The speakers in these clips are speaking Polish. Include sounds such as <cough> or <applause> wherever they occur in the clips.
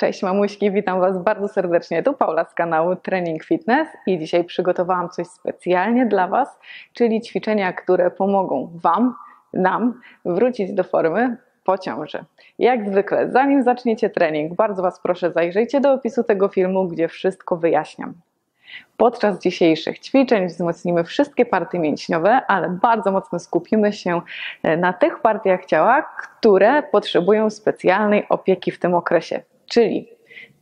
Cześć mamuśki, witam Was bardzo serdecznie. Tu Paula z kanału Training Fitness i dzisiaj przygotowałam coś specjalnie dla Was, czyli ćwiczenia, które pomogą Wam, nam wrócić do formy po ciąży. Jak zwykle, zanim zaczniecie trening, bardzo Was proszę zajrzyjcie do opisu tego filmu, gdzie wszystko wyjaśniam. Podczas dzisiejszych ćwiczeń wzmocnimy wszystkie partie mięśniowe, ale bardzo mocno skupimy się na tych partiach ciała, które potrzebują specjalnej opieki w tym okresie czyli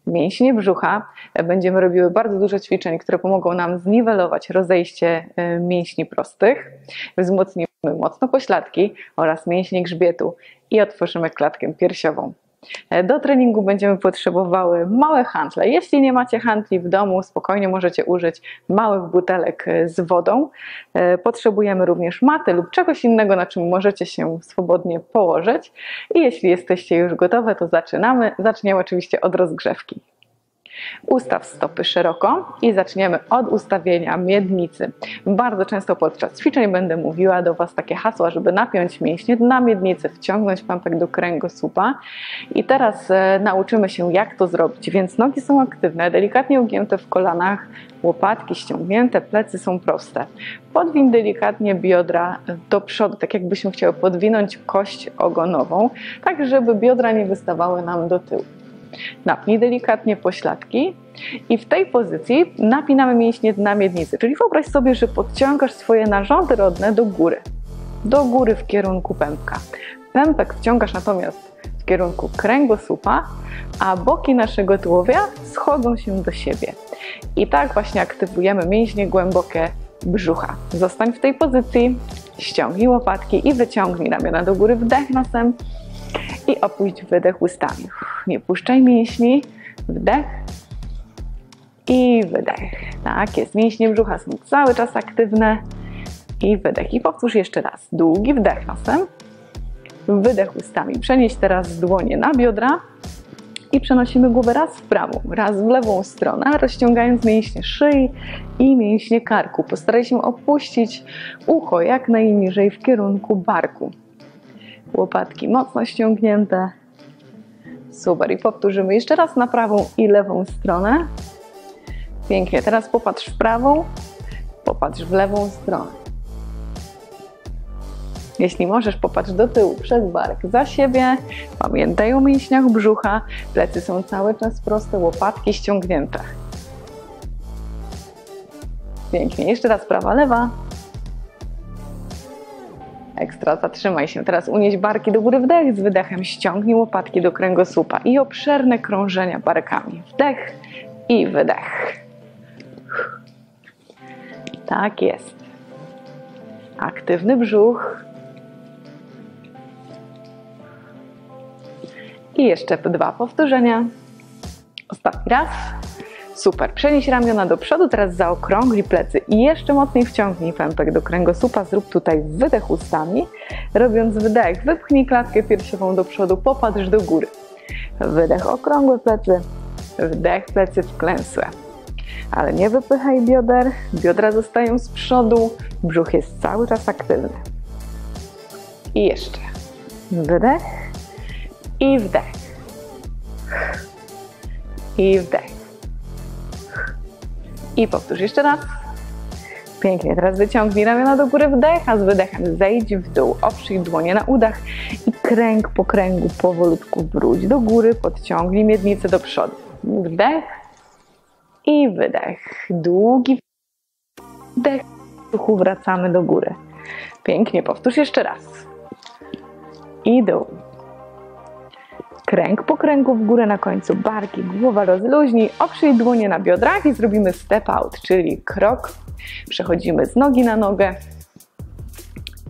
mięśnie brzucha. Będziemy robiły bardzo dużo ćwiczeń, które pomogą nam zniwelować rozejście e, mięśni prostych. Wzmocnimy mocno pośladki oraz mięśnie grzbietu i otworzymy klatkę piersiową. E, do treningu będziemy potrzebowały małe handle. Jeśli nie macie handli w domu, spokojnie możecie użyć małych butelek e, z wodą. E, potrzebujemy również maty lub czegoś innego, na czym możecie się swobodnie położyć. I jeśli jesteście już gotowe, to zaczynamy. Zaczniemy oczywiście od rozgrzewki. Ustaw stopy szeroko i zaczniemy od ustawienia miednicy. Bardzo często podczas ćwiczeń będę mówiła do Was takie hasła, żeby napiąć mięśnie na miednicy, wciągnąć pępek do kręgosłupa. I teraz e, nauczymy się jak to zrobić. Więc nogi są aktywne, delikatnie ugięte w kolanach, łopatki ściągnięte, plecy są proste. Podwin delikatnie biodra do przodu, tak jakbyśmy chciały podwinąć kość ogonową, tak żeby biodra nie wystawały nam do tyłu. Napnij delikatnie pośladki i w tej pozycji napinamy mięśnie dna miednicy. Czyli wyobraź sobie, że podciągasz swoje narządy rodne do góry. Do góry w kierunku pępka. Pępek wciągasz natomiast w kierunku kręgosłupa, a boki naszego tułowia schodzą się do siebie. I tak właśnie aktywujemy mięśnie głębokie brzucha. Zostań w tej pozycji, ściągnij łopatki i wyciągnij ramiona do góry, wdech nosem i opuść wydech ustami. Nie puszczaj mięśni, wdech i wydech. Tak jest, mięśnie brzucha są cały czas aktywne i wydech. I powtórz jeszcze raz. Długi wdech nosem, wydech ustami. Przenieś teraz dłonie na biodra i przenosimy głowę raz w prawą, raz w lewą stronę, rozciągając mięśnie szyi i mięśnie karku. Postaraj się opuścić ucho jak najniżej w kierunku barku. Łopatki mocno ściągnięte. Super. I powtórzymy jeszcze raz na prawą i lewą stronę. Pięknie. Teraz popatrz w prawą, popatrz w lewą stronę. Jeśli możesz, popatrz do tyłu, przez bark, za siebie. Pamiętaj o mięśniach brzucha. Plecy są cały czas proste, łopatki ściągnięte. Pięknie. Jeszcze raz prawa, lewa. Ekstra, zatrzymaj się. Teraz unieś barki do góry, wdech, z wydechem ściągnij łopatki do kręgosłupa i obszerne krążenia barkami. Wdech i wydech. Tak jest. Aktywny brzuch. I jeszcze dwa powtórzenia. Ostatni raz. Super. Przenieś ramiona do przodu, teraz zaokrągli plecy i jeszcze mocniej wciągnij pępek do kręgosłupa. Zrób tutaj wydech ustami. Robiąc wydech, wypchnij klatkę piersiową do przodu, popatrz do góry. Wydech, okrągłe plecy. Wdech, plecy wklęsłe. Ale nie wypychaj bioder, biodra zostają z przodu, brzuch jest cały czas aktywny. I jeszcze. Wydech i wdech. I wdech. I powtórz jeszcze raz. Pięknie, teraz wyciągnij ramiona do góry, wdech, a z wydechem zejdź w dół, oprzyj dłonie na udach i kręg po kręgu powolutku wróć do góry, podciągnij miednicę do przodu. Wdech i wydech. Długi wdech, duchu wracamy do góry. Pięknie, powtórz jeszcze raz. I dół. Kręg po kręgu w górę na końcu barki, głowa rozluźnij, oprzyj dłonie na biodrach i zrobimy step out, czyli krok. Przechodzimy z nogi na nogę.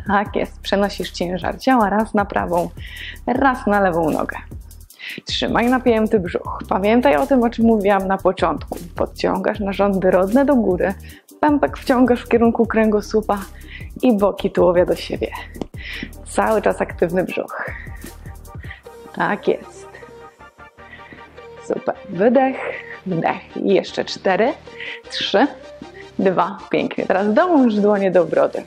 Tak jest, przenosisz ciężar ciała raz na prawą, raz na lewą nogę. Trzymaj napięty brzuch. Pamiętaj o tym, o czym mówiłam na początku. Podciągasz narządy rodne do góry, pępek wciągasz w kierunku kręgosłupa i boki tułowia do siebie. Cały czas aktywny brzuch. Tak jest. Super. Wydech, wdech. I jeszcze cztery, trzy, dwa. Pięknie. Teraz dołącz dłonie do brody.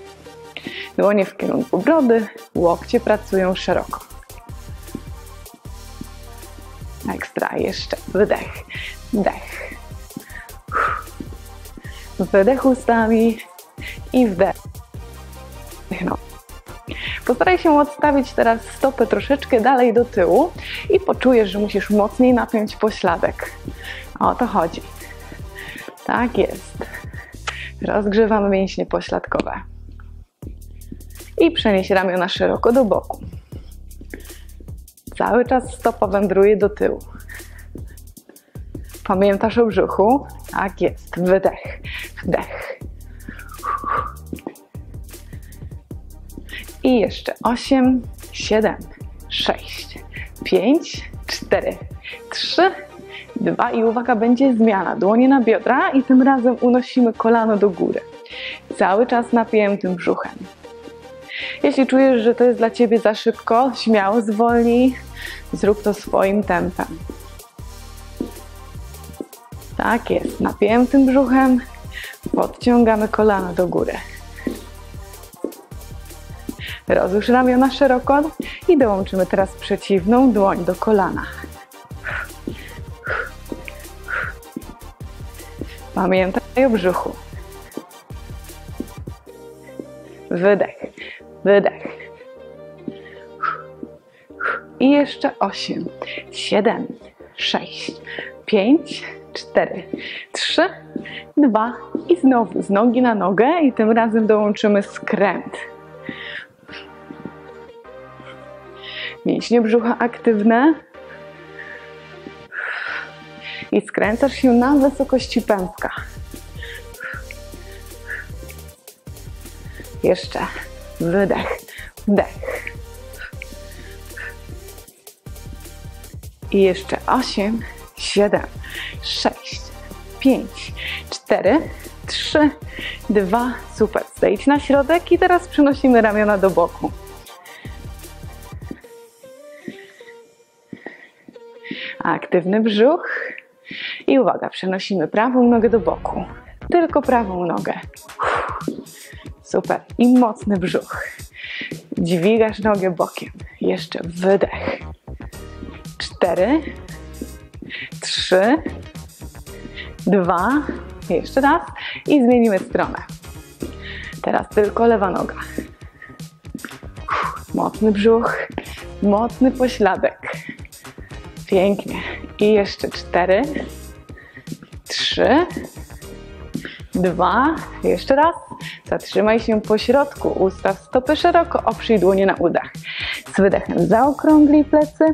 Dłonie w kierunku brody, łokcie pracują szeroko. Ekstra. jeszcze. Wydech, wdech. Wydech ustami i wdech. No. Postaraj się odstawić teraz stopę troszeczkę dalej do tyłu i poczujesz, że musisz mocniej napiąć pośladek. O to chodzi. Tak jest. Rozgrzewamy mięśnie pośladkowe. I przenieś ramiona szeroko do boku. Cały czas stopa wędruje do tyłu. Pamiętasz o brzuchu? Tak jest. Wydech, wdech. I jeszcze 8, 7, 6, 5, 4, 3, 2 i uwaga, będzie zmiana. Dłonie na biodra i tym razem unosimy kolano do góry. Cały czas napiętym brzuchem. Jeśli czujesz, że to jest dla Ciebie za szybko, śmiało zwolnij, zrób to swoim tempem. Tak jest, napiętym brzuchem podciągamy kolano do góry. Rozłóż ramiona szeroko i dołączymy teraz przeciwną dłoń do kolana. Pamiętaj o brzuchu. Wydech, wydech. I jeszcze osiem, siedem, sześć, pięć, cztery, trzy, dwa i znowu z nogi na nogę i tym razem dołączymy skręt. Mięśnie brzucha aktywne. I skręcasz się na wysokości pępka. Jeszcze. Wydech, wdech. I jeszcze 8, 7, 6, 5, 4, 3, 2, super. Zejdź na środek i teraz przenosimy ramiona do boku. Aktywny brzuch. I uwaga, przenosimy prawą nogę do boku. Tylko prawą nogę. Super. I mocny brzuch. Dźwigasz nogę bokiem. Jeszcze wydech. Cztery. Trzy. Dwa. Jeszcze raz. I zmienimy stronę. Teraz tylko lewa noga. Mocny brzuch. Mocny pośladek. Pięknie. I jeszcze cztery. Trzy. Dwa. Jeszcze raz. Zatrzymaj się po środku. Ustaw stopy szeroko. Oprzyj dłonie na udach. Z wydechem zaokrąglij plecy.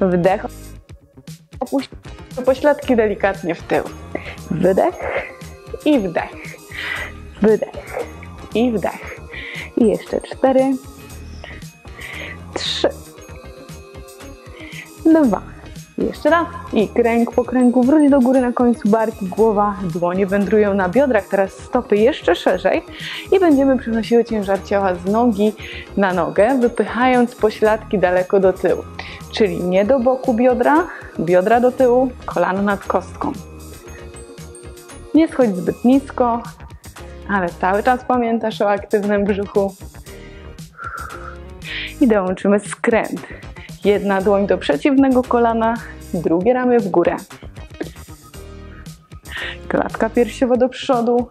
Wdech. Opuść pośladki delikatnie w tył. Wydech i wdech. Wydech i wdech. I jeszcze cztery. Trzy. Dwa. Jeszcze raz. I kręg po kręgu. Wróć do góry na końcu barki, głowa, dłonie wędrują na biodrach. Teraz stopy jeszcze szerzej. I będziemy przenosiły ciężar ciała z nogi na nogę, wypychając pośladki daleko do tyłu. Czyli nie do boku biodra, biodra do tyłu, kolano nad kostką. Nie schodź zbyt nisko, ale cały czas pamiętasz o aktywnym brzuchu. I dołączymy skręt. Jedna dłoń do przeciwnego kolana, drugie ramię w górę. Klatka piersiowa do przodu.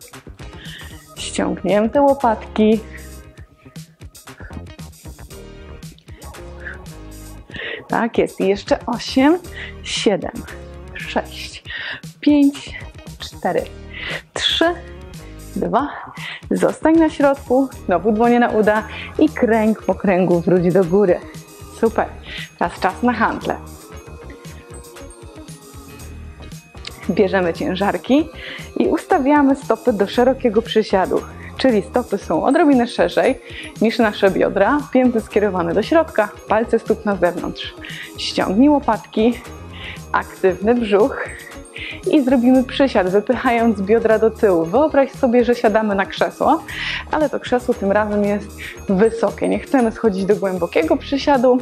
Ściągnięte łopatki. Tak jest. I jeszcze 8, 7, 6, 5, 4, 3, 2. Zostań na środku, znowu dłonie na uda i kręg po kręgu wróć do góry. Super. Teraz czas na handle. Bierzemy ciężarki i ustawiamy stopy do szerokiego przysiadu, czyli stopy są odrobinę szerzej niż nasze biodra, pięty skierowane do środka, palce stóp na zewnątrz. Ściągnij łopatki, aktywny brzuch i zrobimy przysiad, wypychając biodra do tyłu. Wyobraź sobie, że siadamy na krzesło, ale to krzesło tym razem jest wysokie. Nie chcemy schodzić do głębokiego przysiadu,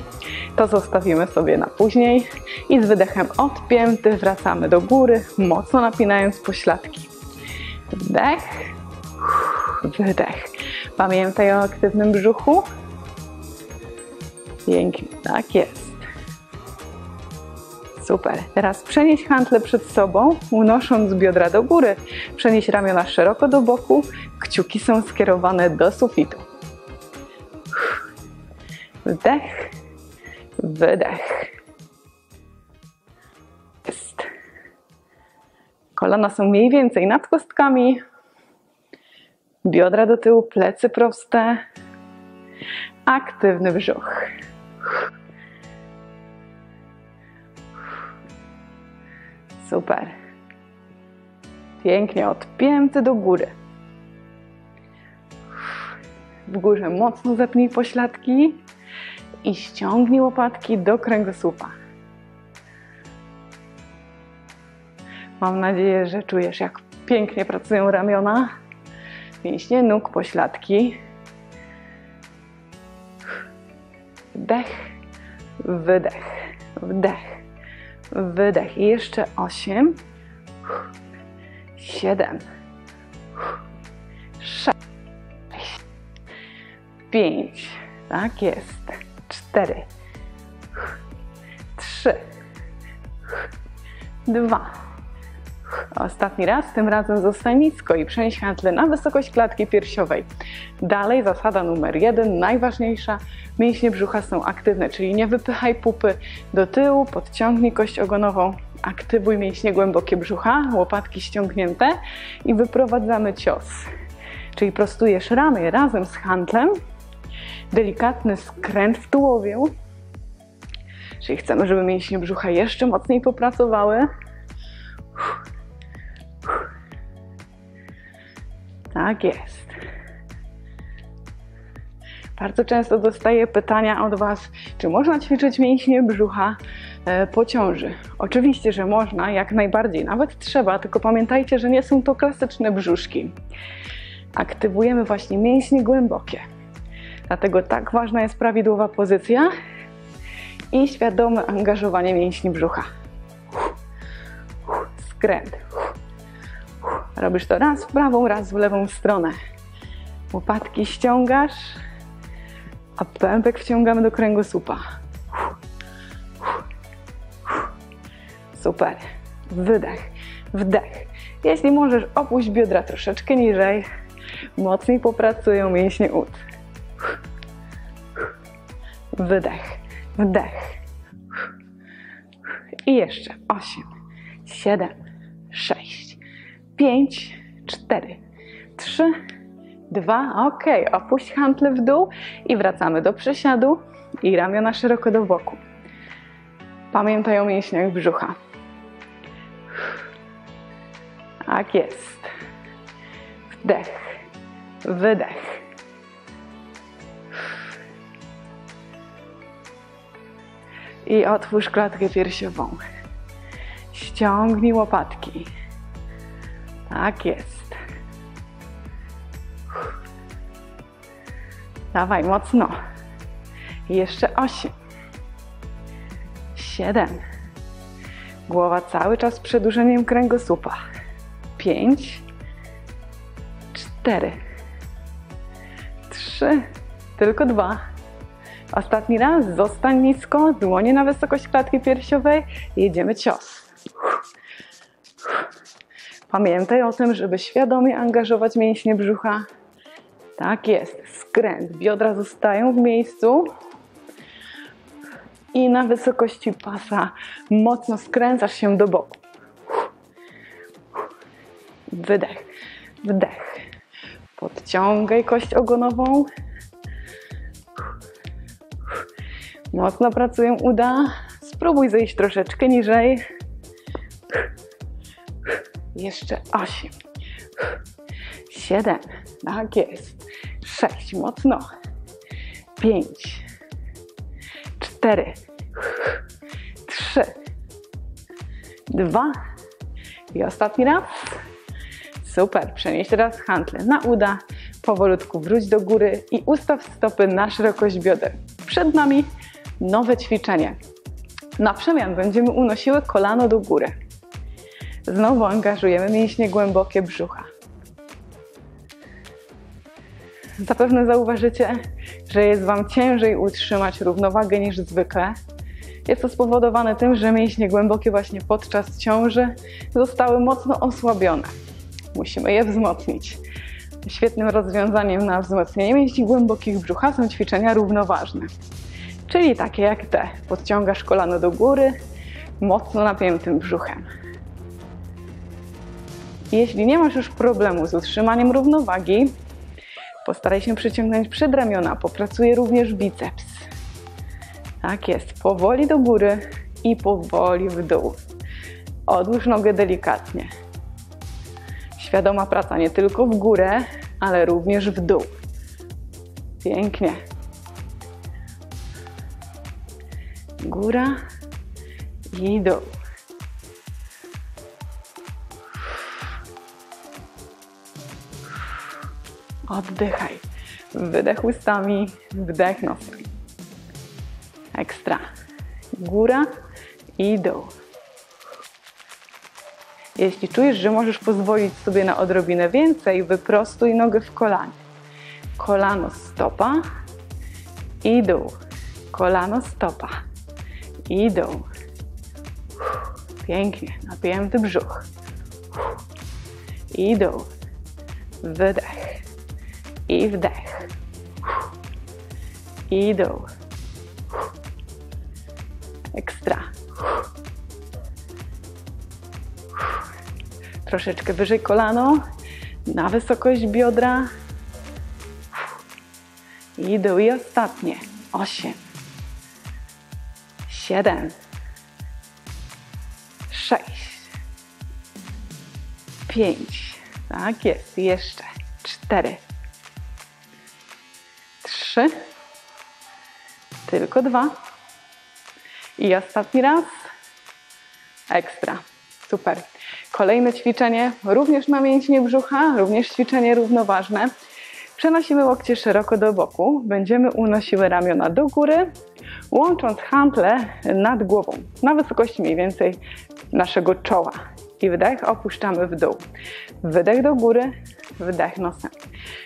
to zostawimy sobie na później i z wydechem odpięty wracamy do góry, mocno napinając pośladki. Wdech, wydech. Pamiętaj o aktywnym brzuchu. Pięknie, tak jest. Super. Teraz przenieś hantle przed sobą, unosząc biodra do góry. Przenieś ramiona szeroko do boku. Kciuki są skierowane do sufitu. Wdech, wydech. Jest. Kolana są mniej więcej nad kostkami. Biodra do tyłu, plecy proste. Aktywny brzuch. Super. Pięknie odpięty do góry. W górze mocno zepnij pośladki i ściągnij łopatki do kręgosłupa. Mam nadzieję, że czujesz, jak pięknie pracują ramiona, mięśnie nóg, pośladki. Wdech, wydech, wdech, wydech. Jeszcze osiem, siedem, sześć, pięć. Tak jest. Cztery, trzy, dwa. Ostatni raz, tym razem zostań nisko i przenieś handle na wysokość klatki piersiowej. Dalej zasada numer jeden, najważniejsza, mięśnie brzucha są aktywne, czyli nie wypychaj pupy do tyłu, podciągnij kość ogonową, aktywuj mięśnie głębokie brzucha, łopatki ściągnięte i wyprowadzamy cios. Czyli prostujesz ramię razem z handlem, delikatny skręt w tułowiu, czyli chcemy, żeby mięśnie brzucha jeszcze mocniej popracowały. Tak jest. Bardzo często dostaję pytania od Was, czy można ćwiczyć mięśnie brzucha e, po ciąży. Oczywiście, że można, jak najbardziej, nawet trzeba, tylko pamiętajcie, że nie są to klasyczne brzuszki. Aktywujemy właśnie mięśnie głębokie. Dlatego tak ważna jest prawidłowa pozycja i świadome angażowanie mięśni brzucha. Skręt. Robisz to raz w prawą, raz w lewą stronę. Łopatki ściągasz, a pępek wciągamy do kręgosłupa. Super. Wydech, wdech. Jeśli możesz, opuść biodra troszeczkę niżej. Mocniej popracują mięśnie ud. Wydech, wdech. I jeszcze 8, 7, 6, 5, 4, 3, 2, ok. Opuść hantle w dół i wracamy do przesiadu i ramiona szeroko do boku. Pamiętaj o mięśniach brzucha. Tak jest. Wdech, wydech. I otwórz klatkę piersiową. Ściągnij łopatki. Tak jest. Dawaj mocno. Jeszcze osiem. Siedem. Głowa cały czas z przedłużeniem kręgosłupa. Pięć. Cztery. Trzy. Tylko dwa. Ostatni raz. Zostań nisko. Dłonie na wysokość klatki piersiowej. Jedziemy cios. Pamiętaj o tym, żeby świadomie angażować mięśnie brzucha. Tak jest. Skręt. Biodra zostają w miejscu. I na wysokości pasa mocno skręcasz się do boku. Wydech, wdech. Podciągaj kość ogonową. Mocno pracują uda. Spróbuj zejść troszeczkę niżej. Jeszcze osiem. Siedem. Tak jest. Sześć. Mocno. Pięć. Cztery. Trzy. Dwa. I ostatni raz. Super. Przenieś teraz hantle na uda. Powolutku wróć do góry i ustaw stopy na szerokość bioder. Przed nami nowe ćwiczenie. Na przemian będziemy unosiły kolano do góry. Znowu angażujemy mięśnie głębokie brzucha. Zapewne zauważycie, że jest Wam ciężej utrzymać równowagę niż zwykle. Jest to spowodowane tym, że mięśnie głębokie właśnie podczas ciąży zostały mocno osłabione. Musimy je wzmocnić. Świetnym rozwiązaniem na wzmocnienie mięśni głębokich brzucha są ćwiczenia równoważne. Czyli takie jak te. Podciągasz kolano do góry, mocno napiętym brzuchem. Jeśli nie masz już problemu z utrzymaniem równowagi, postaraj się przyciągnąć przedramiona. Popracuje również biceps. Tak jest. Powoli do góry i powoli w dół. Odłóż nogę delikatnie. Świadoma praca nie tylko w górę, ale również w dół. Pięknie. Góra i dół. Oddychaj. Wydech ustami, wdech nosem. Ekstra. Góra i dół. Jeśli czujesz, że możesz pozwolić sobie na odrobinę więcej, wyprostuj nogę w kolanie. Kolano, stopa i dół. Kolano, stopa i dół. Pięknie, napięty brzuch. I dół. Wydech. I wdech. I dół. Ekstra. Troszeczkę wyżej kolano, na wysokość biodra. I dół i ostatnie. Osiem. Siedem. Sześć. Pięć. Tak jest. Jeszcze. Cztery. Trzy. Tylko dwa. I ostatni raz. Ekstra. Super. Kolejne ćwiczenie, również na mięśnie brzucha, również ćwiczenie równoważne. Przenosimy łokcie szeroko do boku. Będziemy unosiły ramiona do góry, łącząc hantle nad głową, na wysokości mniej więcej naszego czoła. I wdech opuszczamy w dół. Wydech do góry, wdech nosem.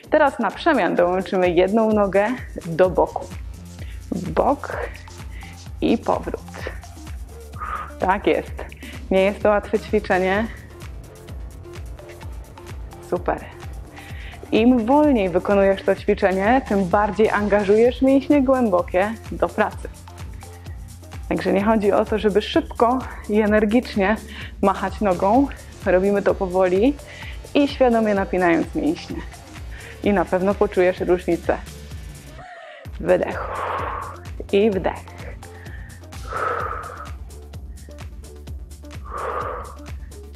Teraz na przemian dołączymy jedną nogę do boku. Bok i powrót. Tak jest. Nie jest to łatwe ćwiczenie. Super. Im wolniej wykonujesz to ćwiczenie, tym bardziej angażujesz mięśnie głębokie do pracy. Także nie chodzi o to, żeby szybko i energicznie machać nogą. Robimy to powoli i świadomie napinając mięśnie. I na pewno poczujesz różnicę. Wydech i wdech.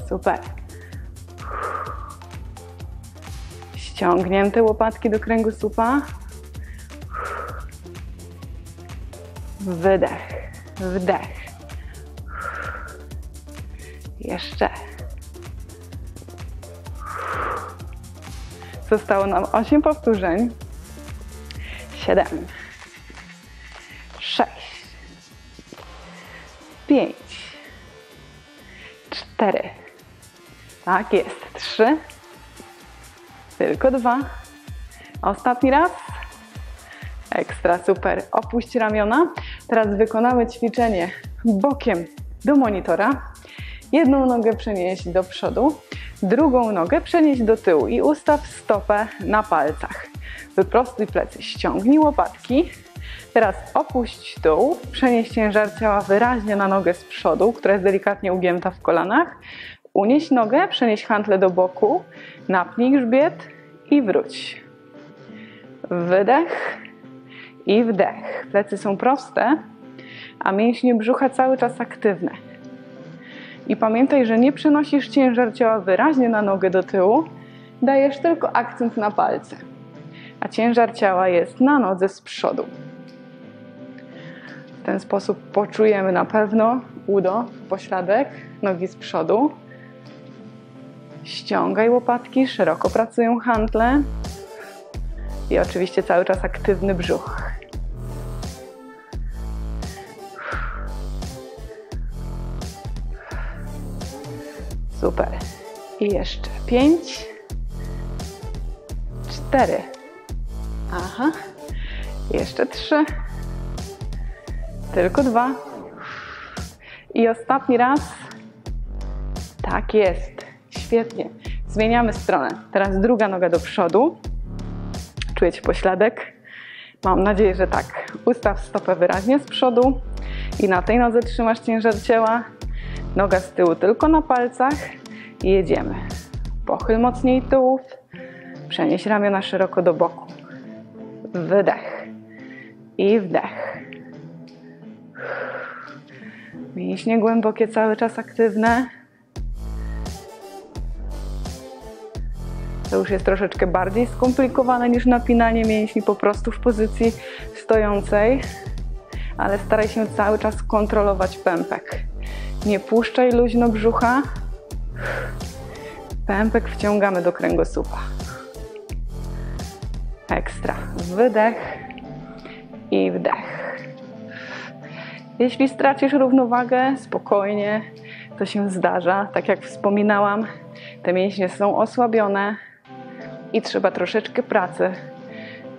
Super. Ściągnięte łopatki do kręgosłupa. Wydech, wdech. Jeszcze. Zostało nam 8 powtórzeń. 7. 6. 5. 4. Tak jest. Trzy. Tylko dwa. Ostatni raz. Ekstra, super. Opuść ramiona. Teraz wykonamy ćwiczenie bokiem do monitora. Jedną nogę przenieść do przodu, drugą nogę przenieść do tyłu i ustaw stopę na palcach. Wyprostuj plecy, ściągnij łopatki. Teraz opuść dół, przenieś ciężar ciała wyraźnie na nogę z przodu, która jest delikatnie ugięta w kolanach. Unieś nogę, przenieś hantle do boku, napnij grzbiet i wróć. Wydech i wdech. Plecy są proste, a mięśnie brzucha cały czas aktywne. I pamiętaj, że nie przenosisz ciężar ciała wyraźnie na nogę do tyłu, dajesz tylko akcent na palce. A ciężar ciała jest na nodze z przodu. W ten sposób poczujemy na pewno udo, pośladek, nogi z przodu. Ściągaj łopatki, szeroko pracują hantle. I oczywiście cały czas aktywny brzuch. Super. I jeszcze pięć, cztery. Aha. Jeszcze trzy. Tylko dwa. I ostatni raz. Tak jest. Świetnie. Zmieniamy stronę. Teraz druga noga do przodu. Czujecie pośladek? Mam nadzieję, że tak. Ustaw stopę wyraźnie z przodu i na tej nodze trzymasz ciężar ciała. Noga z tyłu tylko na palcach i jedziemy. Pochyl mocniej tułów. Przenieś ramiona szeroko do boku. Wydech i wdech. Mięśnie głębokie cały czas aktywne. To już jest troszeczkę bardziej skomplikowane niż napinanie mięśni po prostu w pozycji stojącej, ale staraj się cały czas kontrolować pępek. Nie puszczaj luźno brzucha. Pępek wciągamy do kręgosłupa. Ekstra. Wydech i wdech. Jeśli stracisz równowagę, spokojnie, to się zdarza. Tak jak wspominałam, te mięśnie są osłabione i trzeba troszeczkę pracy,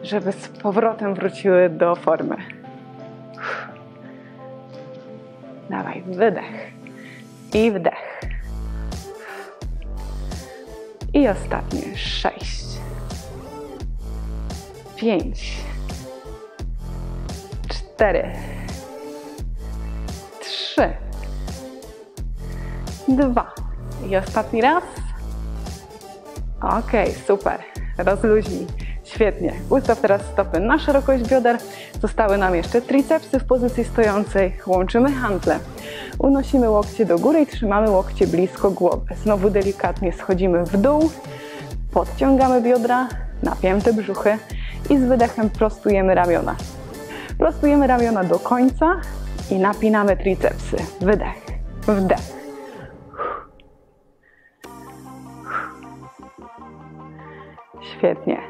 żeby z powrotem wróciły do formy. Dawaj, wydech i wdech. I ostatnie sześć, pięć, cztery, trzy, dwa. I ostatni raz. Ok, super. Rozluźnij. Świetnie. Ustaw teraz stopy na szerokość bioder. Zostały nam jeszcze tricepsy w pozycji stojącej. Łączymy handle. Unosimy łokcie do góry i trzymamy łokcie blisko głowy. Znowu delikatnie schodzimy w dół. Podciągamy biodra, napięte brzuchy i z wydechem prostujemy ramiona. Prostujemy ramiona do końca i napinamy tricepsy. Wydech, wdech. Świetnie.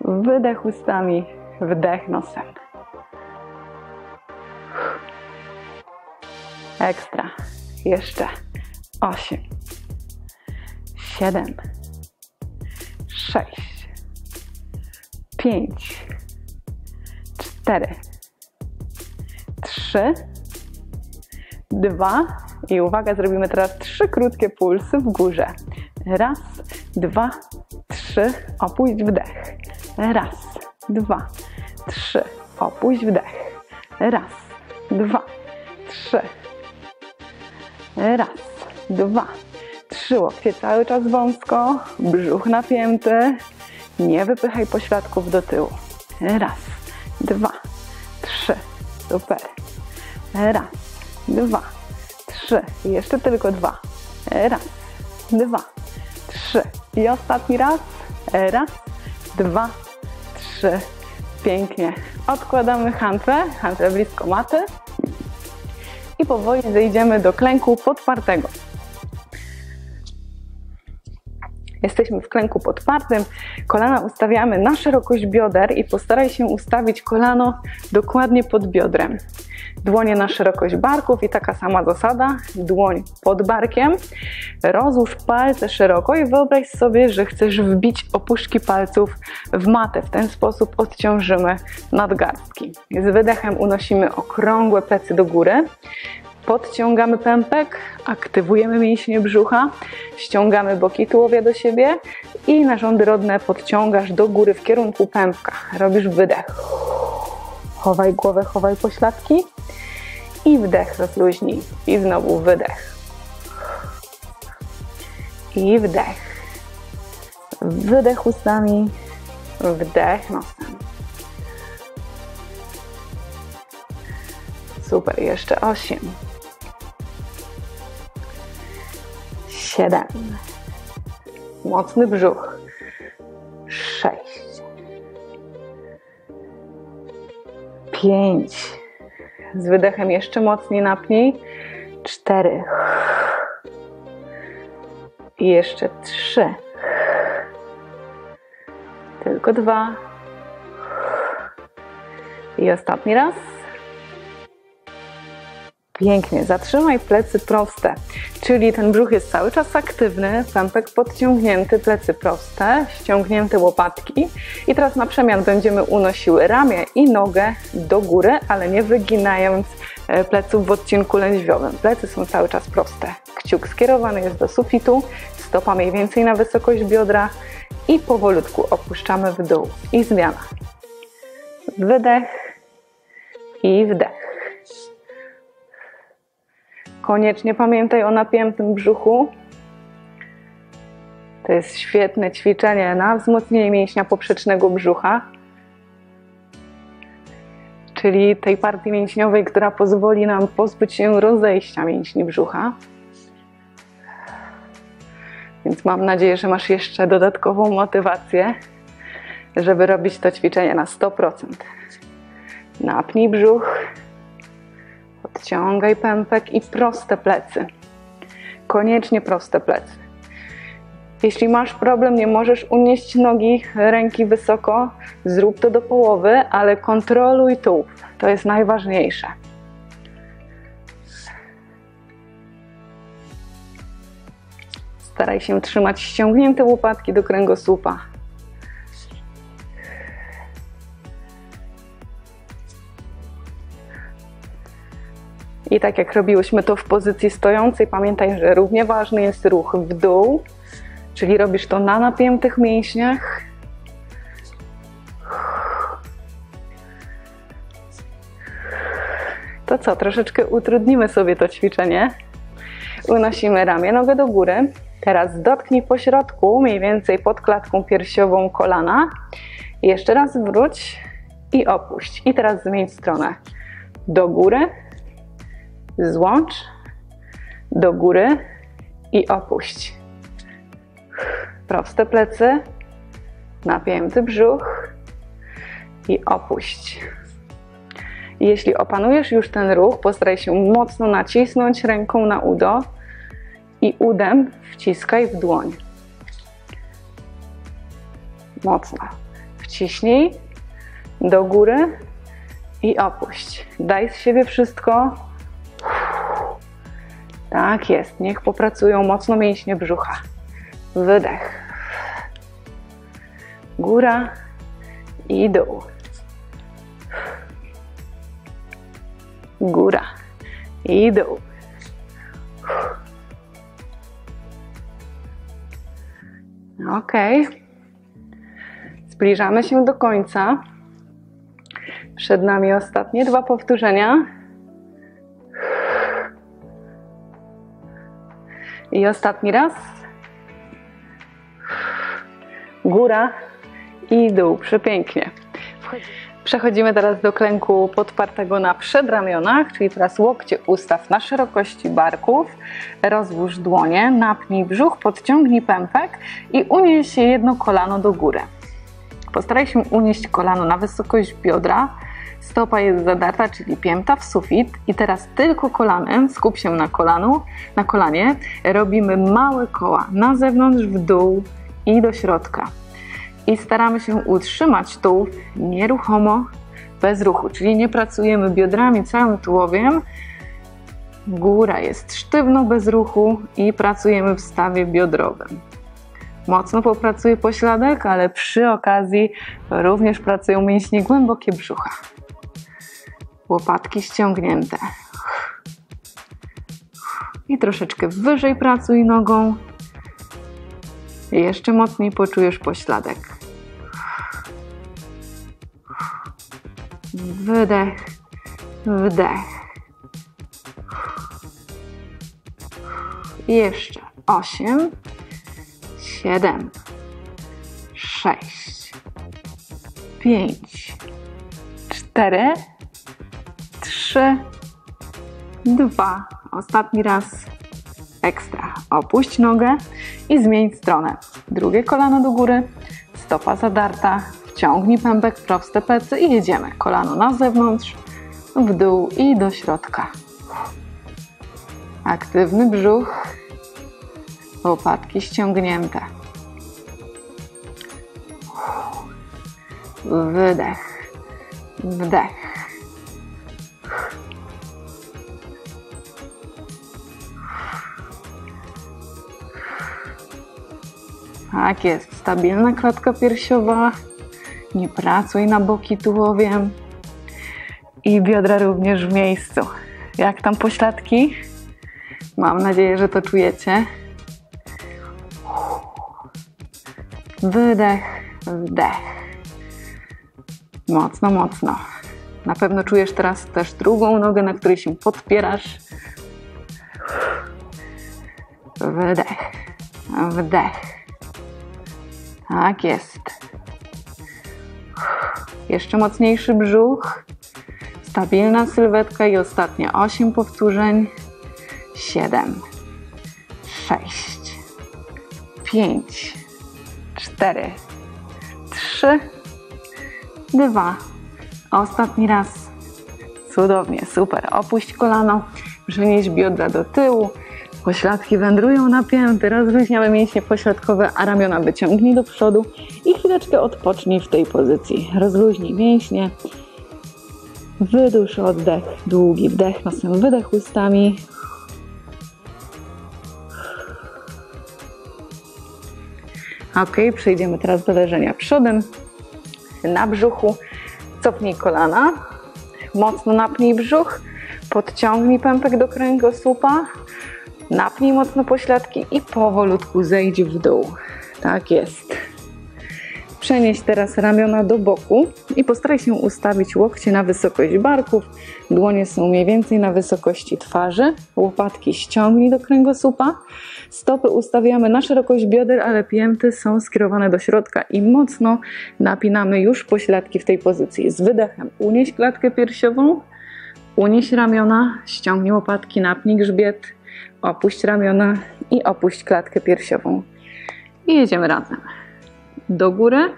Wydech ustami, wdech nosem. Ekstra. Jeszcze. Osiem. Siedem. Sześć. Pięć. Cztery. Trzy. Dwa. I uwaga, zrobimy teraz trzy krótkie pulsy w górze. Raz, dwa, trzy. Opuść wdech. Raz, dwa, trzy. Opuść wdech. Raz, dwa, trzy. Raz, dwa, trzy. Łokcie cały czas wąsko, brzuch napięty. Nie wypychaj pośladków do tyłu. Raz, dwa, trzy. Super. Raz, dwa, trzy. Jeszcze tylko dwa. Raz, dwa, trzy. I ostatni raz. Raz, dwa, trzy. Pięknie. Odkładamy hantlę, hantlę blisko maty i powoli zejdziemy do klęku podpartego. Jesteśmy w klęku podpartym, kolana ustawiamy na szerokość bioder i postaraj się ustawić kolano dokładnie pod biodrem. Dłonie na szerokość barków i taka sama zasada, dłoń pod barkiem. Rozłóż palce szeroko i wyobraź sobie, że chcesz wbić opuszki palców w matę. W ten sposób odciążymy nadgarstki. Z wydechem unosimy okrągłe plecy do góry. Podciągamy pępek, aktywujemy mięśnie brzucha, ściągamy boki tułowia do siebie i narządy rodne podciągasz do góry w kierunku pępka. Robisz wydech. Chowaj głowę, chowaj pośladki i wdech rozluźnij. I znowu wydech. I wdech. Wydech ustami, wdech nosem. Super, jeszcze osiem. Siedem. Mocny brzuch. Sześć. Pięć. Z wydechem jeszcze mocniej napnij. Cztery. I jeszcze trzy. Tylko dwa. I ostatni raz. Pięknie, zatrzymaj plecy proste, czyli ten brzuch jest cały czas aktywny, pępek podciągnięty, plecy proste, ściągnięte łopatki. I teraz na przemian będziemy unosiły ramię i nogę do góry, ale nie wyginając e, pleców w odcinku lędźwiowym. Plecy są cały czas proste. Kciuk skierowany jest do sufitu, stopa mniej więcej na wysokość biodra i powolutku opuszczamy w dół. I zmiana. Wydech i wdech. Koniecznie pamiętaj o napiętym brzuchu. To jest świetne ćwiczenie na wzmocnienie mięśnia poprzecznego brzucha, czyli tej partii mięśniowej, która pozwoli nam pozbyć się rozejścia mięśni brzucha. Więc mam nadzieję, że masz jeszcze dodatkową motywację, żeby robić to ćwiczenie na 100%. Napnij brzuch, odciągaj pępek i proste plecy. Koniecznie proste plecy. Jeśli masz problem, nie możesz unieść nogi, ręki wysoko, zrób to do połowy, ale kontroluj tułów. To jest najważniejsze. Staraj się trzymać ściągnięte łopatki do kręgosłupa. I tak jak robiłyśmy to w pozycji stojącej, pamiętaj, że równie ważny jest ruch w dół, czyli robisz to na napiętych mięśniach. To co, troszeczkę utrudnimy sobie to ćwiczenie. Unosimy ramię, nogę do góry. Teraz dotknij po środku, mniej więcej pod klatką piersiową kolana. Jeszcze raz wróć i opuść. I teraz zmień stronę. Do góry, złącz, do góry i opuść. Proste plecy, napięty brzuch i opuść. Jeśli opanujesz już ten ruch, postaraj się mocno nacisnąć ręką na udo i udem wciskaj w dłoń. Mocno. Wciśnij do góry i opuść. Daj z siebie wszystko. Tak jest. Niech popracują mocno mięśnie brzucha. Wydech. Góra i dół. Góra i dół. Ok. Zbliżamy się do końca. Przed nami ostatnie dwa powtórzenia. I ostatni raz. Góra i dół. Przepięknie. Przechodzimy teraz do klęku podpartego na przedramionach, czyli teraz łokcie ustaw na szerokości barków, rozłóż dłonie, napnij brzuch, podciągnij pępek i unieś jedno kolano do góry. Postaraj się unieść kolano na wysokość biodra, stopa jest zadarta, czyli pięta w sufit i teraz tylko kolanem, skup się na kolanu, na kolanie, robimy małe koła na zewnątrz, w dół i do środka i staramy się utrzymać tułów nieruchomo, bez ruchu, czyli nie pracujemy biodrami, całym tułowiem. Góra jest sztywno, bez ruchu i pracujemy w stawie biodrowym. Mocno popracuje pośladek, ale przy okazji również pracują mięśnie głębokie brzucha. Łopatki ściągnięte. I troszeczkę wyżej pracuj nogą, jeszcze mocniej poczujesz pośladek. Wydech, wdech. Jeszcze osiem, siedem, sześć, pięć, cztery, trzy, dwa. Ostatni raz ekstra. Opuść nogę i zmień stronę. Drugie kolano do góry, stopa zadarta, wciągnij pępek w proste plecy i jedziemy. Kolano na zewnątrz, w dół i do środka. Aktywny brzuch, łopatki ściągnięte. Wydech, wdech. Tak jest, stabilna klatka piersiowa. Nie pracuj na boki tułowiem. I biodra również w miejscu. Jak tam pośladki? Mam nadzieję, że to czujecie. Wydech, wdech. Mocno, mocno. Na pewno czujesz teraz też drugą nogę, na której się podpierasz. Wydech, wdech. Tak jest. Jeszcze mocniejszy brzuch. Stabilna sylwetka i ostatnie 8 powtórzeń. 7, 6, 5, 4, 3, 2. Ostatni raz. Cudownie, super. Opuść kolano, przenieś biodra do tyłu. Pośladki wędrują na pięty, rozluźniamy mięśnie pośladkowe, a ramiona wyciągnij do przodu i chwileczkę odpocznij w tej pozycji. Rozluźnij mięśnie. Wydłuż oddech, długi wdech nosem, wydech ustami. Ok, przejdziemy teraz do leżenia przodem, na brzuchu. Cofnij kolana, mocno napnij brzuch, podciągnij pępek do kręgosłupa, napnij mocno pośladki i powolutku zejdź w dół. Tak jest. Przenieś teraz ramiona do boku i postaraj się ustawić łokcie na wysokość barków. Dłonie są mniej więcej na wysokości twarzy. Łopatki ściągnij do kręgosłupa. Stopy ustawiamy na szerokość bioder, ale pięty są skierowane do środka i mocno napinamy już pośladki w tej pozycji. Z wydechem unieś klatkę piersiową, unieś ramiona, ściągnij łopatki, napnij grzbiet, opuść ramiona i opuść klatkę piersiową. I jedziemy razem do góry,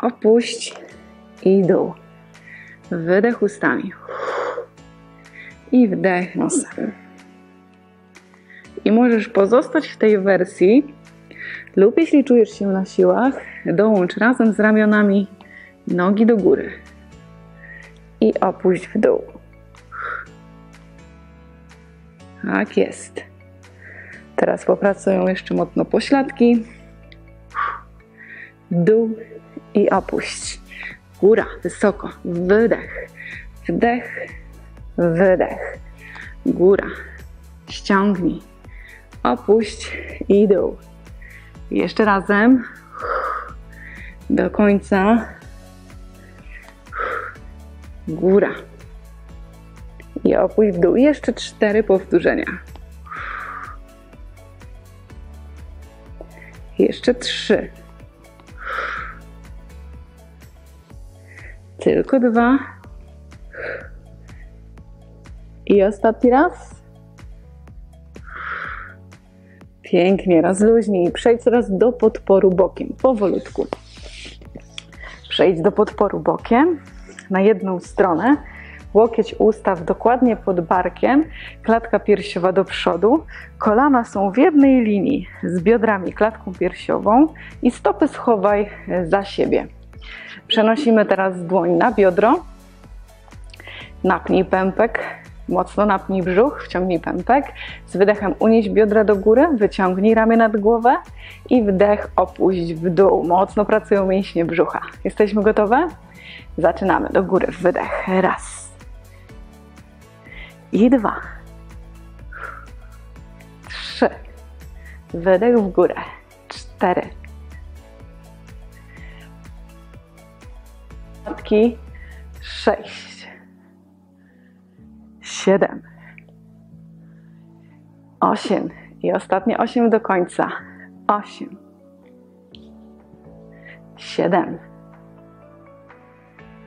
opuść i dół. Wydech ustami i wdech nosem. I możesz pozostać w tej wersji lub jeśli czujesz się na siłach, dołącz razem z ramionami nogi do góry i opuść w dół. Tak jest. Teraz popracują jeszcze mocno pośladki dół i opuść. Góra, wysoko, wydech, wdech, wydech. Góra, ściągnij, opuść i dół. Jeszcze razem. Do końca. Góra. I opuść w dół. Jeszcze cztery powtórzenia. Jeszcze trzy. Tylko dwa. I ostatni raz. Pięknie, rozluźnij. Przejdź teraz do podporu bokiem, powolutku. Przejdź do podporu bokiem na jedną stronę. Łokieć ustaw dokładnie pod barkiem, klatka piersiowa do przodu. Kolana są w jednej linii z biodrami, klatką piersiową i stopy schowaj za siebie. Przenosimy teraz dłoń na biodro. Napnij pępek, mocno napnij brzuch, wciągnij pępek. Z wydechem unieś biodra do góry, wyciągnij ramię nad głowę i wdech opuść w dół. Mocno pracują mięśnie brzucha. Jesteśmy gotowe? Zaczynamy do góry. Wydech. Raz. I dwa. Trzy. Wydech w górę. Cztery. Piątki. Sześć. Siedem. Osiem. I ostatnie osiem do końca. Osiem. Siedem.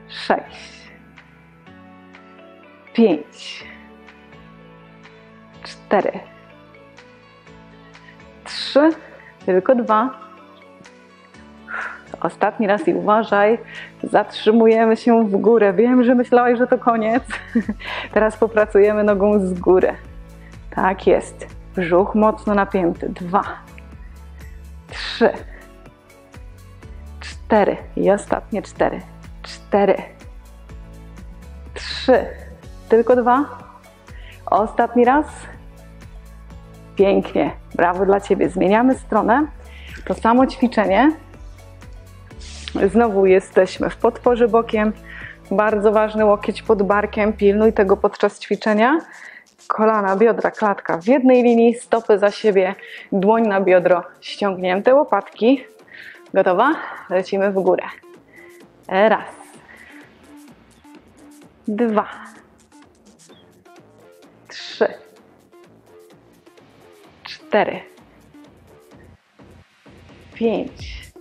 Sześć. Pięć. Cztery. Trzy. Tylko dwa Ostatni raz i uważaj, zatrzymujemy się w górę. Wiem, że myślałaś, że to koniec. <laughs> Teraz popracujemy nogą z góry. Tak jest. Brzuch mocno napięty. Dwa, trzy, cztery i ostatnie cztery. Cztery, trzy, tylko dwa. Ostatni raz. Pięknie. Brawo dla Ciebie. Zmieniamy stronę. To samo ćwiczenie Znowu jesteśmy w podporze bokiem. Bardzo ważny łokieć pod barkiem, pilnuj tego podczas ćwiczenia. Kolana, biodra, klatka w jednej linii, stopy za siebie, dłoń na biodro, ściągnięte łopatki. Gotowa? Lecimy w górę. Raz. Dwa. Trzy. Cztery. Pięć.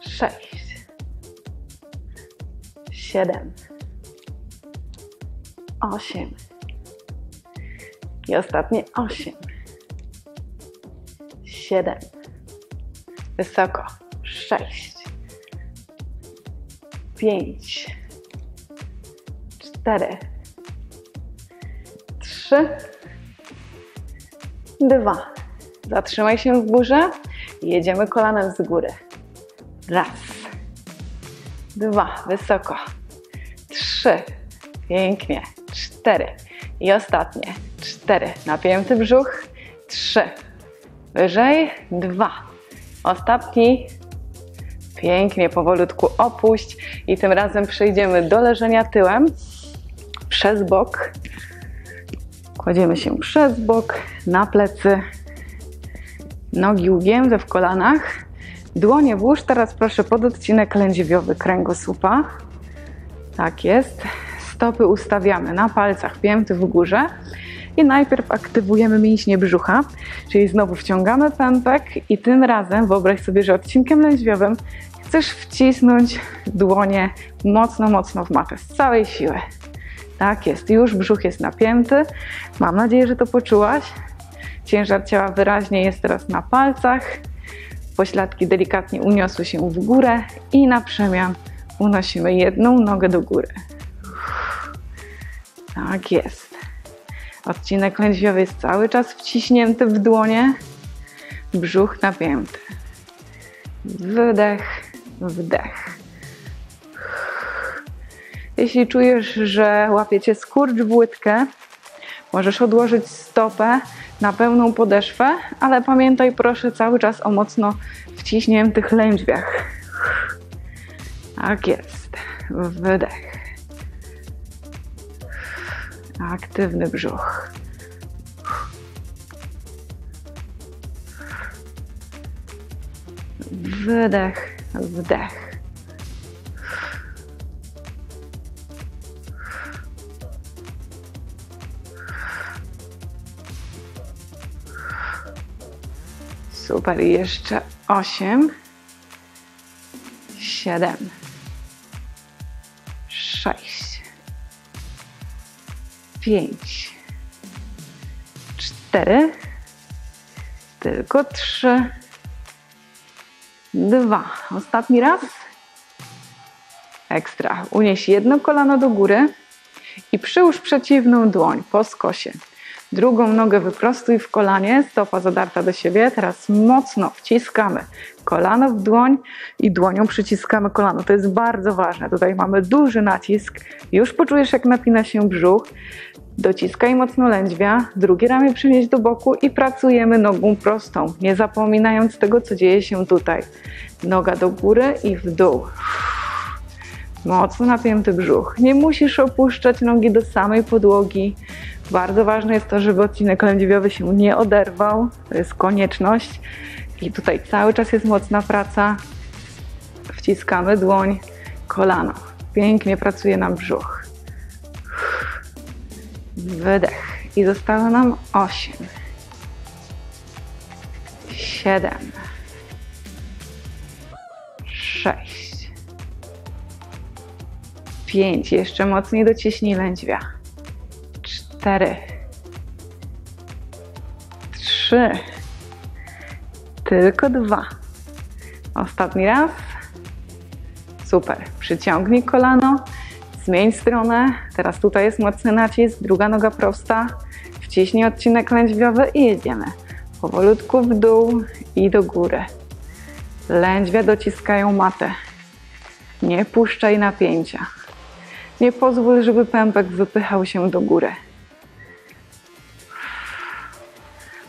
Sześć. Siedem. Osiem. I ostatnie osiem. Siedem. Wysoko. Sześć. Pięć. Cztery. Trzy. Dwa. Zatrzymaj się w górze. Jedziemy kolanem z góry. Raz. Dwa. Wysoko. Trzy. Pięknie. Cztery. I ostatnie. Cztery. Napięty brzuch. Trzy. Wyżej. Dwa. Ostatni. Pięknie, powolutku opuść i tym razem przejdziemy do leżenia tyłem przez bok. Kładziemy się przez bok, na plecy, nogi ugięte w kolanach. Dłonie włóż teraz proszę pod odcinek lędźwiowy kręgosłupa. Tak jest. Stopy ustawiamy na palcach, pięty w górze. I najpierw aktywujemy mięśnie brzucha, czyli znowu wciągamy pępek i tym razem wyobraź sobie, że odcinkiem lędźwiowym chcesz wcisnąć dłonie mocno, mocno w matę z całej siły. Tak jest, już brzuch jest napięty. Mam nadzieję, że to poczułaś. Ciężar ciała wyraźnie jest teraz na palcach. Pośladki delikatnie uniosły się w górę i na przemian unosimy jedną nogę do góry. Tak jest. Odcinek lędźwiowy jest cały czas wciśnięty w dłonie. Brzuch napięty. Wydech, wdech. Jeśli czujesz, że łapiecie skurcz w łydkę, możesz odłożyć stopę na pełną podeszwę, ale pamiętaj proszę cały czas o mocno wciśniętych lędźwiach. Tak jest. Wydech. Aktywny brzuch. Wydech, wdech. Super, jeszcze osiem, siedem, sześć, pięć, cztery, tylko trzy, dwa. Ostatni raz. Ekstra. Unieś jedno kolano do góry i przyłóż przeciwną dłoń po skosie. Drugą nogę wyprostuj w kolanie, stopa zadarta do siebie. Teraz mocno wciskamy kolano w dłoń i dłonią przyciskamy kolano. To jest bardzo ważne. Tutaj mamy duży nacisk. Już poczujesz, jak napina się brzuch. Dociskaj mocno lędźwia, drugie ramię przenieść do boku i pracujemy nogą prostą, nie zapominając tego, co dzieje się tutaj. Noga do góry i w dół. Mocno napięty brzuch. Nie musisz opuszczać nogi do samej podłogi. Bardzo ważne jest to, żeby odcinek lędźwiowy się nie oderwał. To jest konieczność. I tutaj cały czas jest mocna praca. Wciskamy dłoń, kolano. Pięknie pracuje nam brzuch. Wydech. I zostało nam 8, 7, 6, 5. Jeszcze mocniej dociśnij lędźwia. 4, 3, tylko 2. Ostatni raz. Super. Przyciągnij kolano. Zmień stronę. Teraz tutaj jest mocny nacisk, druga noga prosta. Wciśnij odcinek lędźwiowy i jedziemy. Powolutku w dół i do góry. Lędźwia dociskają matę. Nie puszczaj napięcia. Nie pozwól, żeby pępek wypychał się do góry.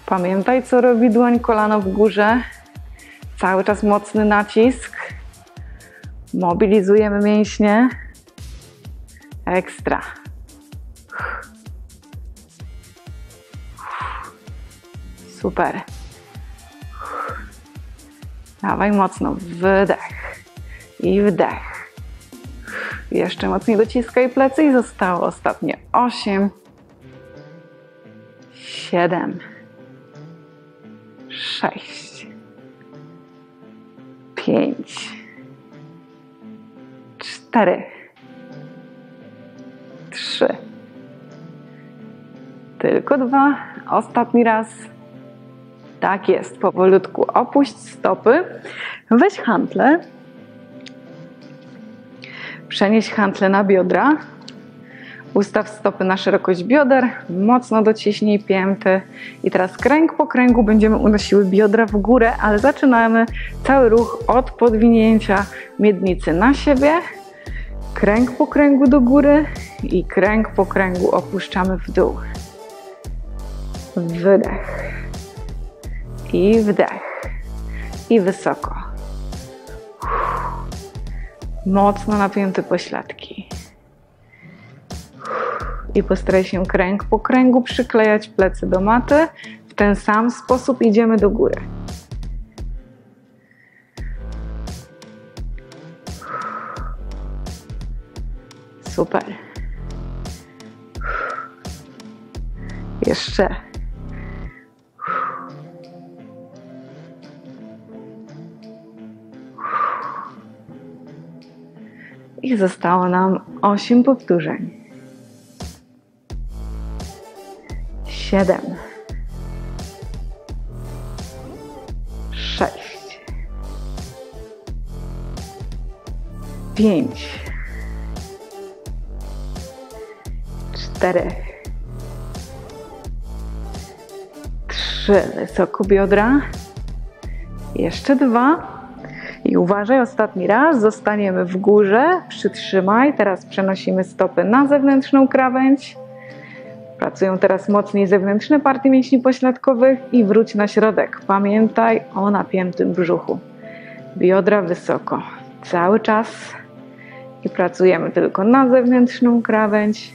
Pamiętaj, co robi dłoń, kolano w górze. Cały czas mocny nacisk. Mobilizujemy mięśnie. Ekstra. Super. Dawaj mocno. Wydech. I wdech. Jeszcze mocniej dociskaj plecy i zostało ostatnie 8, 7, 6, 5, 4, 3, tylko dwa. Ostatni raz. Tak jest, powolutku. Opuść stopy, weź hantle, przenieś hantle na biodra, ustaw stopy na szerokość bioder, mocno dociśnij pięty i teraz kręg po kręgu będziemy unosiły biodra w górę, ale zaczynamy cały ruch od podwinięcia miednicy na siebie, kręg po kręgu do góry i kręg po kręgu opuszczamy w dół. Wydech i wdech. I wysoko. Mocno napięte pośladki. I postaraj się kręg po kręgu przyklejać plecy do maty. W ten sam sposób idziemy do góry. Super. Jeszcze. I zostało nam 8 powtórzeń. 7 6 5 4 3 wysoko biodra. Jeszcze dwa i uważaj, ostatni raz, zostaniemy w górze, przytrzymaj, teraz przenosimy stopy na zewnętrzną krawędź. Pracują teraz mocniej zewnętrzne partie mięśni pośladkowych i wróć na środek. Pamiętaj o napiętym brzuchu. Biodra wysoko. Cały czas. I pracujemy tylko na zewnętrzną krawędź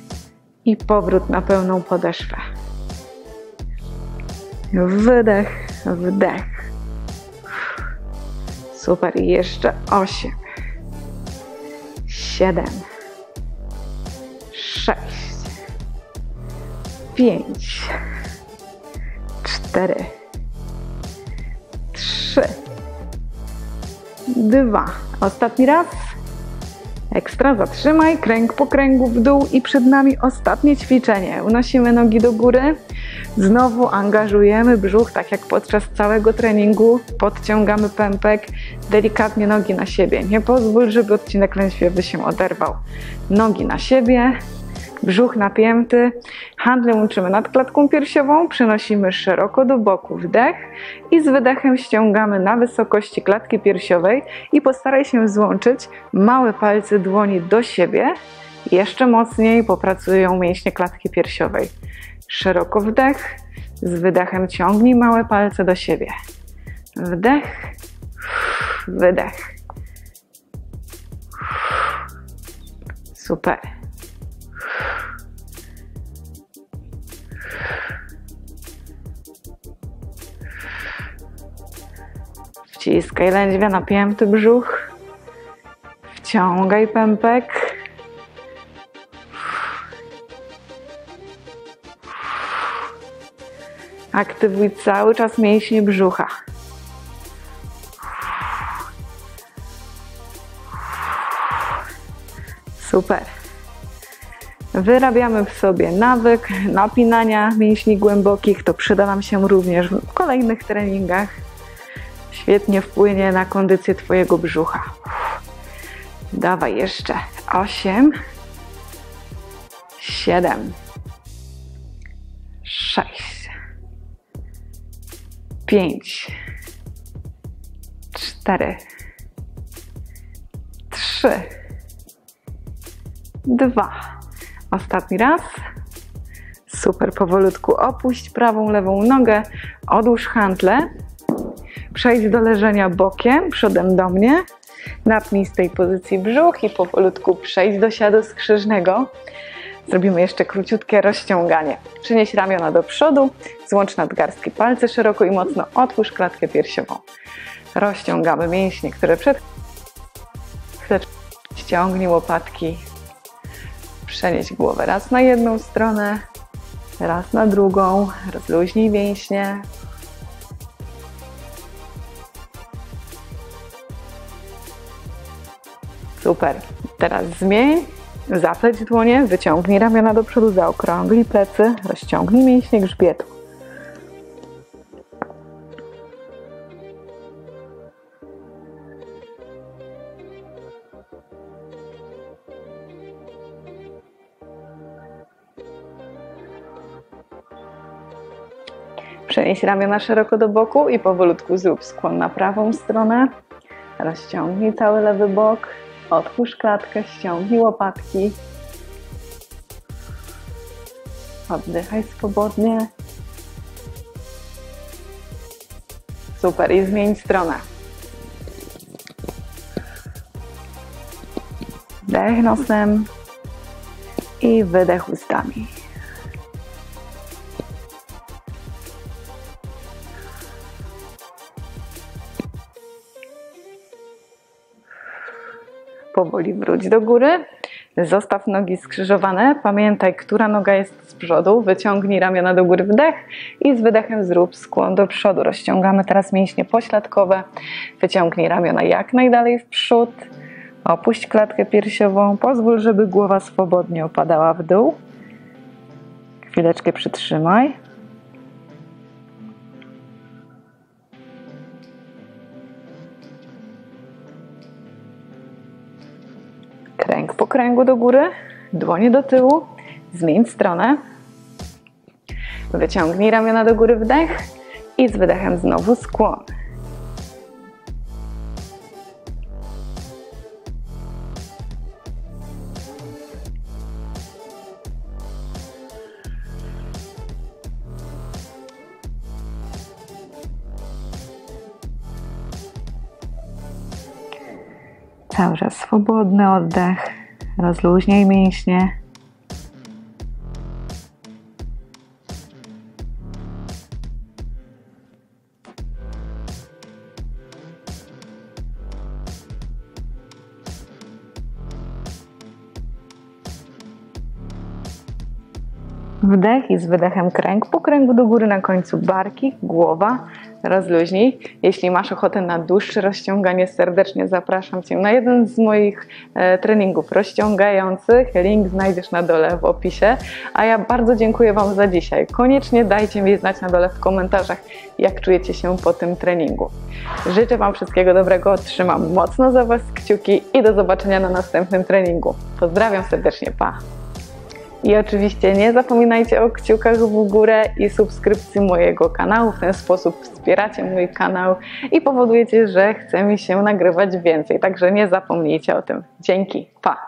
i powrót na pełną podeszwę. Wydech, wdech. Super. I jeszcze osiem, siedem, sześć, pięć, cztery, trzy, dwa. Ostatni raz. Ekstra, zatrzymaj, kręg po kręgu w dół i przed nami ostatnie ćwiczenie. Unosimy nogi do góry, znowu angażujemy brzuch, tak jak podczas całego treningu, podciągamy pępek, delikatnie nogi na siebie. Nie pozwól, żeby odcinek lędźwiowy się oderwał. Nogi na siebie, brzuch napięty. Handle łączymy nad klatką piersiową, przenosimy szeroko do boku wdech i z wydechem ściągamy na wysokości klatki piersiowej i postaraj się złączyć małe palce dłoni do siebie. Jeszcze mocniej popracują mięśnie klatki piersiowej. Szeroko wdech, z wydechem ciągnij małe palce do siebie. Wdech, wydech. Super. Wciskaj lędźwia, napięty brzuch. Wciągaj pępek. Aktywuj cały czas mięśnie brzucha. Super. Wyrabiamy w sobie nawyk napinania mięśni głębokich. To przyda nam się również w kolejnych treningach. Świetnie wpłynie na kondycję Twojego brzucha. Dawaj jeszcze. 8, 7, 6, 5, 4, 3, 2. Ostatni raz. Super, powolutku opuść prawą, lewą nogę, odłóż hantle, przejdź do leżenia bokiem, przodem do mnie Napnij z tej pozycji brzuch i powolutku przejdź do siadu skrzyżnego. Zrobimy jeszcze króciutkie rozciąganie. Przynieś ramiona do przodu, złącz nadgarstki palce szeroko i mocno otwórz klatkę piersiową. Rozciągamy mięśnie, które przed ściągnij łopatki. Przenieś głowę raz na jedną stronę, raz na drugą. Rozluźnij mięśnie. Super. Teraz zmień. Zapleć dłonie, wyciągnij ramiona do przodu, zaokrąglij plecy, rozciągnij mięśnie grzbietu. Przenieś ramiona szeroko do boku i powolutku zrób skłon na prawą stronę. Rozciągnij cały lewy bok. Otwórz klatkę, ściągnij łopatki. Oddychaj swobodnie. Super i zmień stronę. Wdech nosem i wydech ustami. Powoli wróć do góry. Zostaw nogi skrzyżowane. Pamiętaj, która noga jest z przodu. Wyciągnij ramiona do góry wdech i z wydechem zrób skłon do przodu. Rozciągamy teraz mięśnie pośladkowe. Wyciągnij ramiona jak najdalej w przód. Opuść klatkę piersiową. Pozwól, żeby głowa swobodnie opadała w dół. Chwileczkę przytrzymaj. Kręg po kręgu do góry, dłonie do tyłu, zmień stronę. Wyciągnij ramiona do góry wdech i z wydechem znowu skłon. Swobodny oddech. Rozluźniaj mięśnie. Wdech i z wydechem kręg po kręgu do góry na końcu barki, głowa, rozluźnij. Jeśli masz ochotę na dłuższe rozciąganie, serdecznie zapraszam Cię na jeden z moich e, treningów rozciągających. Link znajdziesz na dole w opisie. A ja bardzo dziękuję Wam za dzisiaj. Koniecznie dajcie mi znać na dole w komentarzach, jak czujecie się po tym treningu. Życzę Wam wszystkiego dobrego, trzymam mocno za Was kciuki i do zobaczenia na następnym treningu. Pozdrawiam serdecznie, pa! I oczywiście nie zapominajcie o kciukach w górę i subskrypcji mojego kanału. W ten sposób wspieracie mój kanał i powodujecie, że chce mi się nagrywać więcej. Także nie zapomnijcie o tym. Dzięki. Pa!